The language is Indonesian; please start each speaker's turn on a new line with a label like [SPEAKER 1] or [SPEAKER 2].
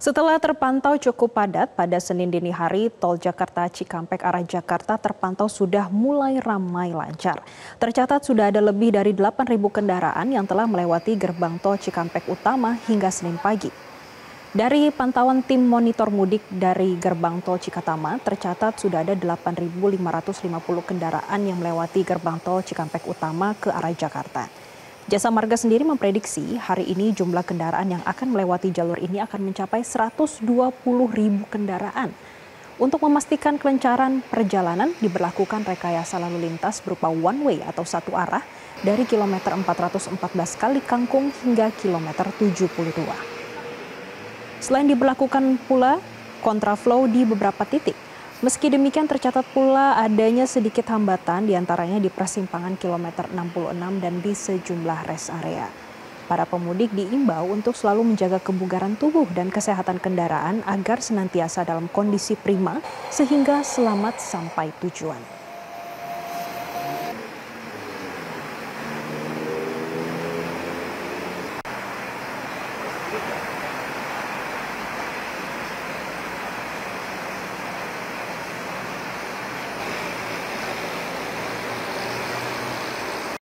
[SPEAKER 1] Setelah terpantau cukup padat pada Senin dini hari, tol Jakarta Cikampek arah Jakarta terpantau sudah mulai ramai lancar. Tercatat sudah ada lebih dari 8.000 kendaraan yang telah melewati gerbang tol Cikampek utama hingga Senin pagi. Dari pantauan tim monitor mudik dari gerbang tol Cikatama, tercatat sudah ada 8.550 kendaraan yang melewati gerbang tol Cikampek utama ke arah Jakarta. Jasa Marga sendiri memprediksi hari ini jumlah kendaraan yang akan melewati jalur ini akan mencapai 120 ribu kendaraan. Untuk memastikan kelancaran perjalanan diberlakukan rekayasa lalu lintas berupa one way atau satu arah dari kilometer 414 kali kangkung hingga kilometer 72. Selain diberlakukan pula kontraflow di beberapa titik, Meski demikian tercatat pula adanya sedikit hambatan di antaranya di persimpangan kilometer 66 dan di sejumlah rest area. Para pemudik diimbau untuk selalu menjaga kebugaran tubuh dan kesehatan kendaraan agar senantiasa dalam kondisi prima sehingga selamat sampai tujuan.